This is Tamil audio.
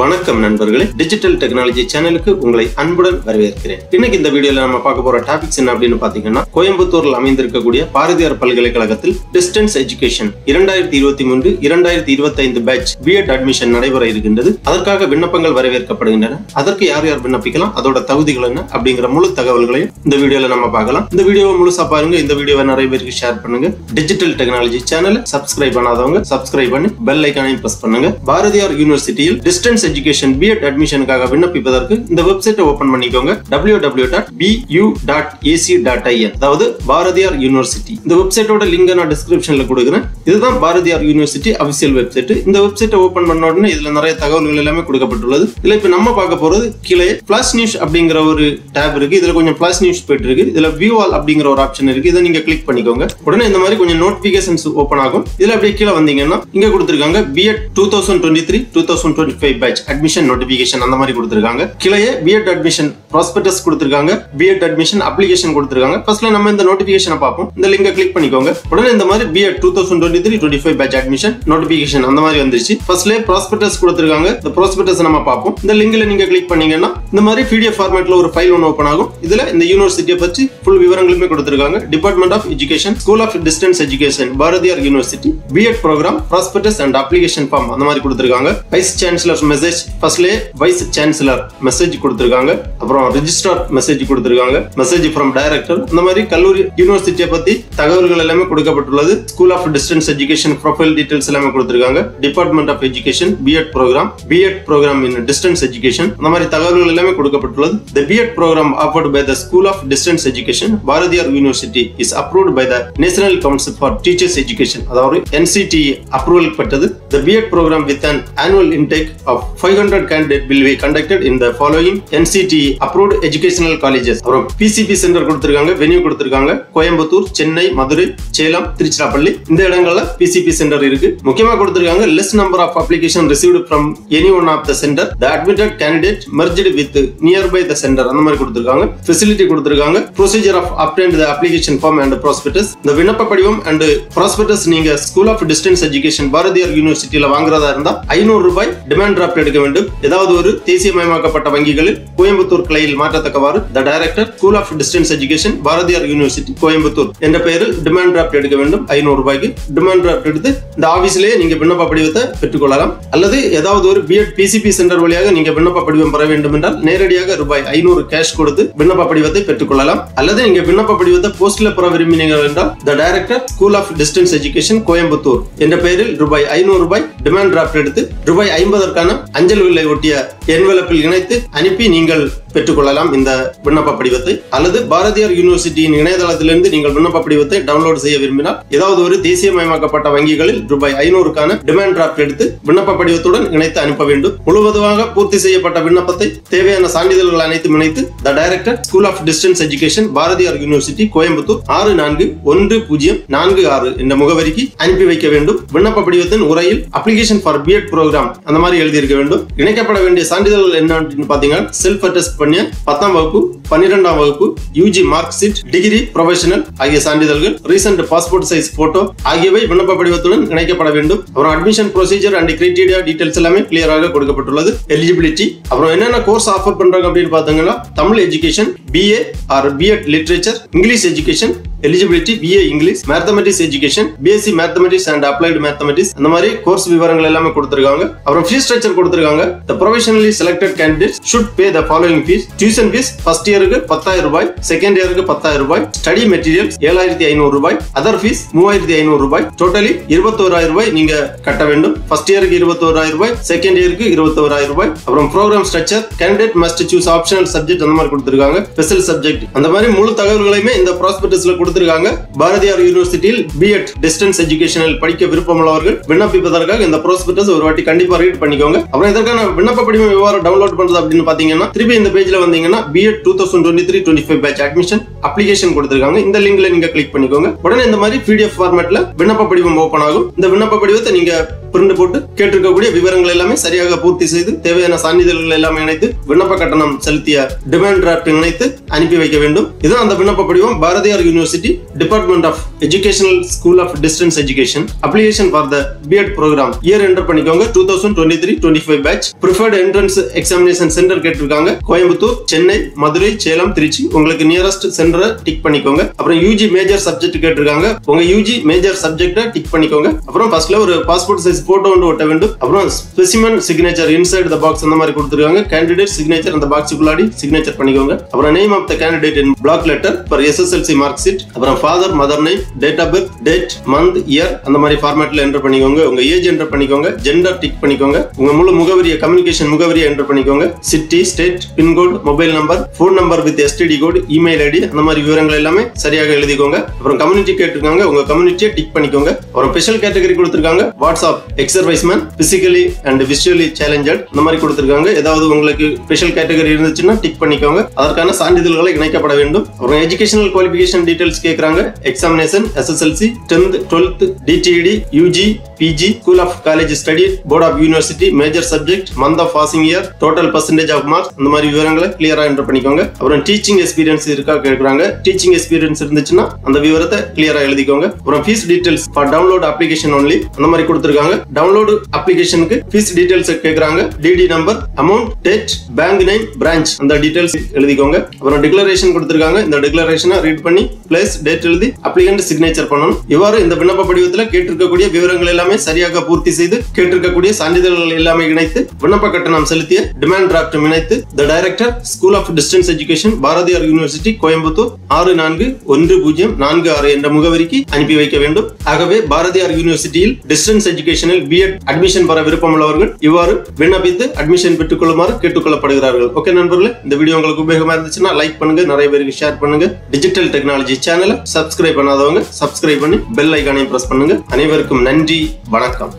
வணக்கம் நண்பர்களே. டிஜிட்டல் டெக்னாலஜி சேனலுக்கு உங்களை அன்புடன் வரவேற்கிறேன். இன்னைக்கு இந்த வீடியோல நம்ம பார்க்க போற டாபிக்ஸ் என்ன அப்படின்னு பாத்தீங்கன்னா கோயம்புத்தூர்ல அமைந்திருக்கக்கூடிய பாரதியார் பல்கலைக்கழகத்தில் டிஸ்டன்ஸ் எஜுகேஷன் இரண்டாயிரத்தி இருபத்தி மூன்று இரண்டாயிரத்தி இருபத்தி ஐந்து பேட்ச் பிஎட் அட்மிஷன் நடைபெற இருக்கின்றது. அதற்காக விண்ணப்பங்கள் வரவேற்கப்படுகின்றன. அதற்கு யார் யார் விண்ணப்பிக்கலாம்? அதோட தகுதிகள் என்ன? அப்படிங்கிற முழு தகவல்களையும் இந்த வீடியோல நம்ம பார்க்கலாம். இந்த வீடியோவை முழுசா பாருங்க. இந்த வீடியோவை நிறைய பேருக்கு ஷேர் பண்ணுங்க. டிஜிட்டல் டெக்னாலஜி சேனலை சப்ஸ்கிரைப் பண்ணாதவங்க சப்ஸ்கிரைப் பண்ணி பெல் ஐக்கானையும் பிரஸ் பண்ணுங்க. பாரதியார் யூனிவர்சிட்டியில் டிஸ்டன்ஸ் எஜுகேஷன் பிஎட் அட்மிஷனுக்காக விண்ணப்பிப்பதற்கு இந்த வெப்சைட்டை ஓபன் பண்ணிக்கோங்க. W W dot BU dot AC dot IN அதாவது பாரதியார் யூனிவர்சிட்டி இந்த வெப்சைட்டோட லிங்க் நான் டிஸ்கிரிப்ஷன்ல கொடுக்குறேன். இதுதான் பாரதியார் யூனிவர்சிட்டி அபிஷியல் வெப்சைட் இந்த வெப்சைட்டை ஓபன் பண்ண உடனே இதுல நிறைய தகவல்கள் எல்லாமே கொடுக்கப்பட்டுள்ளது. இதுல இப்ப நம்ம பார்க்க போறது கீழே பிளாஸ் நியூஸ் அப்படிங்கிற ஒரு டேப் இருக்கு. இதுல கொஞ்சம் பிளாஸ் நியூஸ் போயிட்டு இருக்கு. இதுல வியூ ஆல் அப்படிங்கிற ஒரு ஆப்ஷன் இருக்கு. இதை நீங்க கிளிக் பண்ணிக்கோங்க. உடனே இந்த மாதிரி கொஞ்சம் நோட்டிபிகேஷன்ஸ் ஓபன் ஆகும். இதுல அப்படியே கீழே வந்தீங்கன்னா இங்க கொடுத்துருக்காங்க BEd two thousand twenty three two thousand twenty five batch admission notification அந்த மாதிரி கொடுத்துருக்காங்க. கீழே பிஎட் அட்மிஷன் ப்ராஸ்பெக்டஸ் கொடுத்துருக்காங்க. பிஎட் அட்மிஷன் அப்ளிகேஷன் கொடுத்துருக்காங்க. ஃபர்ஸ்ட்ல நம்ம இந்த நோட்டிபிகேஷனை பார்ப்போம். இந்த லிங்கை கிளிக் பண்ணிக்கோங்க. உடனே இந்த மாதிரி BEd two thousand twenty three twenty five batch admission notification அந்த மாதிரி வந்துருச்சு. ஃபர்ஸ்ட்ல ப்ராஸ்பெக்டஸ் கொடுத்துருக்காங்க. இந்த ப்ராஸ்பெக்டஸ் நம்ம பார்ப்போம். இந்த லிங்க்ல நீங்க கிளிக் பண்ணீங்கன்னா இந்த மாதிரி பிடிஎஃப் ஃபார்மேட்ல ஒரு ஃபைல் ஒன்று ஓப்பன் ஆகும். இதுல இந்த யூனிவர்சிட்டியை பற்றி ஃபுல் விவரங்களுமே கொடுத்திருக்காங்க. Department of education school of distance education Bharathiar university BEd programme prospectus and application form அந்த மாதிரி கொடுத்துருக்காங்க. வைஸ் சான்சலர் மெசேஜ் ஃபர்ஸ்ட்லே வைஸ் சான்சலர் மெசேஜ் கொடுத்துருக்காங்க. அப்புறம் ரிஜிஸ்ட்ரார் மெசேஜ் கொடுத்துருக்காங்க. மெசேஜ் ஃப்ரம் டைரக்டர் இந்த மாதிரி கல்லூரி யூனிவர்சிட்டியை பத்தி தகவல்கள் எல்லாமே கொடுக்கப்பட்டுள்ளது. School of distance education profile details எல்லாமே கொடுத்திருக்காங்க. Department of education BEd programme BEd programme in distance education இந்த மாதிரி தகவல்கள் எல்லாமே கொடுக்கப்பட்டுள்ளது. The BEd programme offered by the school of distance education Bharathiar university is approved by the national council for teachers education அதாவது என்சிடி அப்ரூவல் பெற்றது. The BEd programme with an annual intake of five hundred candidate be conducted in in the following NCT approved educational colleges அப்புறம் பிசிபி சென்டர் கொடுத்திருக்காங்க வென்யூ கொடுத்திருக்காங்க. கோயம்புத்தூர் சென்னை மதுரை சேலம் திருச்சிராப்பள்ளி. இந்த இடங்கள்ல பிசிபி சென்டர் இருக்கு. முக்கியமா கொடுத்திருக்காங்க less number of application received from any one of the centre the admitted candidate merged with nearby the centre அந்த மாதிரி கொடுத்திருக்காங்க. ஃபெசிலிட்டி கொடுத்திருக்காங்க. Procedure of obtained the application form and prospectus. இந்த விண்ணப்ப படிவம் அண்ட் prospectus நீங்க school of distance education Bharathiar யூனிவர்சிட்டியில வாங்குறதா இருந்தா ஐநூறு ரூபாய் டிமாண்ட் டிராப்ட் எடுக்க வேண்டும். ஏதாவது ஒரு தேசியமயமாக்கப்பட்ட வங்கிகளில் கோயம்புத்தூர் கிளையில் மாற்றத்தக்கவாறு the director school of distance education Bharathiar university Coimbatore என்ற பெயரில் டிமாண்ட் டிராப்ட் எடுக்க வேண்டும். ஐநூறு ரூபாய்க்கு டிமாண்ட் டிராப்ட் எடுத்து இந்த ஆபீஸ்லேயே நீங்க விண்ணப்ப படிவத்தை பெற்றுக்கொள்ளலாம். அல்லது ஏதாவது ஒரு பிஎட் பிசிபி சென்டர் வழியாக நீங்க விண்ணப்ப படிவம் பெற வேண்டும் என்றால் நேரடியாக ரூபாய் ஐநூறு கேஷ் கொடுத்து விண்ணப்ப படிவத்தை பெற்றுக்கொள்ளலாம். அல்லது நீங்க விண்ணப்ப படிவத்தை போஸ்ட்ல பெற விரும்பினீர்கள் என்றால் the director school of distance education Coimbatore என்ற பெயரில் ரூபாய் ஐநூறு ரூபாய் டிமாண்ட் டிராஃப்ட் எடுத்து ரூபாய் ஐம்பதற்கான அஞ்சல் வில்லை ஒட்டிய என்வலப்பில் இணைத்து அனுப்பி நீங்கள் பெற்றுக்கொள்ளலாம் இந்த விண்ணப்ப படிவத்தை. அல்லது பாரதியார் யூனிவர்சிட்டியின் இணையதளத்திலிருந்து நீங்கள் விண்ணப்ப படிவத்தை டவுன்லோட் செய்ய விரும்பினால் ஏதாவது ஒரு தேசியமயமாக்கப்பட்ட வங்கிகளில் ரூபாய் ஐநூறுக்கான டிமாண்ட் டிராஃப்ட் எடுத்து விண்ணப்ப படிவத்துடன் இணைத்து அனுப்ப வேண்டும். முழுவதுமாக பூர்த்தி செய்யப்பட்ட விண்ணப்பத்தை தேவையான சான்றிதழ்கள் அனைத்தும் இணைத்து the director school of distance education Bharathiar university Coimbatore ஆறு நான்கு ஒன்று பூஜ்ஜியம் நான்கு ஆறு என்ற முகவரிக்கு அனுப்பி வைக்க வேண்டும். விண்ணப்ப படிவத்தின் உரையில் அப்ளிகேஷன் ஃபார் பிஎட் ப்ரோக்ராம் அந்த மாதிரி எழுதியிருக்க வேண்டும். இணைக்கப்பட வேண்டிய சான்றிதழ்கள் என்ன அப்படின்னு பாத்தீங்கன்னா செல்ஃப் அட்டஸ்ட் பண்ணி பத்தாம் வகுப்பு பன்னிரெண்டாம் வகுப்பு UG mark sheet degree professional ஆகிய சான்றிதழ்கள் ரீசெண்ட் பாஸ்போர்ட் சைஸ் போட்டோ ஆகியவை விண்ணப்ப படிவத்துடன் இணைக்கப்பட வேண்டும். அப்புறம் admission procedure and criteria details எல்லாமே கிளியராக கொடுக்கப்பட்டுள்ளது. எலிஜிபிலிட்டி அப்புறம் என்னென்ன கோர்ஸ் ஆஃபர் பண்றாங்க அப்படின்னு பார்த்தீங்கன்னா Tamil education BA or BEd literature English education eligibility BA English mathematics education BSc mathematics and applied mathematics அந்த மாதிரி கோர்ஸ் விவரங்கள் எல்லாமே கொடுத்துருக்காங்க. அப்புறம் ஃபீஸ் ஸ்ட்ரக்சர் கொடுத்துருக்காங்க. The professionally selected candidate should pay the following fees tuition fees first இயருக்கு பத்தாயிரம் ரூபாய் செகண்ட் இயருக்கு பத்தாயிரம் ரூபாய் ஸ்டடி மெட்டீரியல் ஏழாயிரத்தி ஐநூறு ரூபாய் அதர் ஃபீஸ் மூவாயிரத்தி ஐநூறு ரூபாய். டோட்டலி இருபத்தோராயிரம் ரூபாய் நீங்க கட்ட வேண்டும். ஃபர்ஸ்ட் இயருக்கு இருபத்தோராயிரம் ரூபாய் செகண்ட் இயருக்கு இருபத்தோராயிரம் ரூபாய். அப்புறம் programme structure candidate must choose optional subject அந்த மாதிரி கொடுத்திருக்காங்க. ஸ்பெஷல் சப்ஜெக்ட் அந்த மாதிரி முழு தகவல்களையுமே இந்த ப்ராஸ்பெக்டஸ்ல கொடுத்திருக்காங்க. பாரதியார் யூனிவர்சிட்டியில் பிஎட் டிஸ்டன்ஸ் எஜுகேஷனில் படிக்க விருப்பமுள்ளவர்கள் விண்ணப்பிப்பதற்காக இந்த ப்ராஸ்பெக்டஸ் ஒரு வாட்டி கண்டிப்பா ரீட் பண்ணிக்கோங்க. அப்புறம் இதற்கான விண்ணப்ப படிவம் எவ்வாறு டவுன்லோட் பண்றது அப்படின்னு பாத்தீங்கன்னா திருப்பி இந்த பேஜ்ல வந்தீங்கன்னா BEd two thousand twenty three twenty five batch admission application கொடுத்திருக்காங்க. இந்த லிங்க்ல நீங்க கிளிக் பண்ணிக்கோங்க. உடனே இந்த மாதிரி பிடிஎஃப் ஃபார்மேட்ல விண்ணப்ப படிவம் ஓப்பன் ஆகும். இந்த விண்ணப்ப படிவத்தை நீங்க பிரிண்ட் போட்டு கேட்டிருக்கக்கூடிய விவரங்கள் எல்லாமே சரியாக பூர்த்தி செய்து தேவையான சான்றிதழ்கள் எல்லாமே இணைத்து விண்ணப்ப கட்டணம் செலுத்திய டிமாண்ட் டிராஃப்ட் இணைத்து அனுப்பி வைக்க வேண்டும். இதுதான் அந்த விண்ணப்ப படிவம். Bharathiar university department of educational school of distance education application for the BEd programme year enter பண்ணிக்கோங்க. Two thousand twenty three twenty five batch preferred entrance examination centre கேட்டிருக்காங்க. கோயம்புத்தூர் சென்னை மதுரை சேலம் திருச்சி. உங்களுக்கு நியரஸ்ட் சென்டரை டிக் பண்ணிக்கோங்க. அப்புறம் யூஜி மேஜர் சப்ஜெக்ட் கேட்டிருக்காங்க. உங்க யூஜி மேஜர் சப்ஜெக்ட டிக் பண்ணிக்கோங்க. அப்புறம் ஃபர்ஸ்ட்ல ஒரு பாஸ்போர்ட் சைஸ் போட்டோ வந்து ஒட்ட வேண்டும். அப்புறம் specimen signature inside the box அந்த மாதிரி கொடுத்துருக்காங்க. கேண்டிடேட் சிக்னேச்சர் அந்த பாக்ஸுக்குள்ளாடி சிக்னேச்சர் பண்ணிக்கோங்க. அப்புறம் name of the candidate in block letter for SSLC mark sheet அப்புறம் father mother name date of birth date month year அந்த மாதிரி ஃபார்மேட்ல என்டர் பண்ணிக்கோங்க. உங்க ஏஜ் என்டர் பண்ணிக்கோங்க. ஜெண்டர் டிக் பண்ணிக்கோங்க. உங்க முழு முகவரியை கம்யூனிகேஷன் முகவரியை என்டர் பண்ணிக்கோங்க. City state pincode mobile number phone number with STD code email ID அந்த மாதிரி விவரங்கள் எல்லாமே சரியாக எழுதிக்கோங்க. அப்புறம் கம்யூனிட்டி கேட்டிருக்காங்க. உங்க கம்யூனிட்டியை டிக் பண்ணிக்கோங்க. அப்புறம் ஸ்பெஷல் கேட்டகரி கொடுத்துருக்காங்க. WhatsApp ex service man physically and visually challenged இந்த மாதிரி கொடுத்துருக்காங்க. ஏதாவது உங்களுக்கு ஸ்பெஷல் கேட்டகரி இருந்துச்சுன்னா டிக் பண்ணிக்கோங்க. அதற்கான சான்றிதழ்களை இணைக்கப்பட வேண்டும். அப்புறம் எஜுகேஷனல் குவாலிஃபிகேஷன் டீடைல்ஸ் கேட்குறாங்க examination SSLC tenth twelfth DTEd UG PG school of college study board of university major subject month of passing year total percentage of Marks இந்த மாதிரி விவரங்களை கிளியரா என்டர் பண்ணிக்கோங்க. அப்புறம் டீச்சிங் எக்ஸ்பீரியன்ஸ் இருக்கா கேட்குறாங்க. டீச்சிங் எக்ஸ்பீரியன்ஸ் இருந்துச்சுன்னா அந்த விவரத்தை கிளியரா எழுதிக்கோங்க. அப்புறம் fees details for download application only அந்த மாதிரி கொடுத்துருக்காங்க. டவுன்லோடு அப்ளிகேஷனுக்கு ஃபீஸ் டீடைல்ஸ் கேட்குறாங்க. DD number amount date bank name branch அந்த டீடைல்ஸ் எழுதிக்கோங்க. அப்புறம் டிக்ளரேஷன் கொடுத்துருக்காங்க. இந்த டிக்ளரேஷனை ரீட் பண்ணி பிளேஸ் டேட் எழுதி அப்ளிகண்ட் சிக்னேச்சர் பண்ணணும். இவ்வாறு இந்த விண்ணப்ப படிவத்தில் கேட்டிருக்கக்கூடிய விவரங்கள் எல்லாமே சரியாக பூர்த்தி செய்து கேட்டிருக்கக்கூடிய சான்றிதழ்கள் எல்லாமே இணைத்து விண்ணப்ப கட்டணம் செலுத்திய டிமாண்ட் டிராப்டும் இணைத்து the director school of distance education Bharathiar university Coimbatore ஆறு நான்கு ஒன்று பூஜ்ஜியம் நான்கு ஆறு என்ற முகவரிக்கு அனுப்பி வைக்க வேண்டும். ஆகவே பாரதியார் யூனிவர்சிட்டியில் டிஸ்டன்ஸ் எஜுகேஷனில் பிஎட் அட்மிஷன் பெற விருப்பம் உள்ளவர்கள் இவ்வாறு விண்ணப்பித்து அட்மிஷன் பெற்றுக் கொள்ளுமாறு கேட்டுக்கொள்ளப்படுகிறார்கள். ஓகே நண்பர்களே இந்த வீடியோ உங்களுக்கு உபயோகமா இருந்துச்சுன்னா லைக் பண்ணுங்க நிறைய பேருக்கு ஷேர் பண்ணுங்க. டிஜிட்டல் டெக்னாலஜி சேனலை சப்ஸ்கிரைப் பண்ணாதவங்க சப்ஸ்கிரைப் பண்ணி பெல் ஐக்கானையும் பிரஸ் பண்ணுங்க. அனைவருக்கும் நன்றி. வணக்கம்.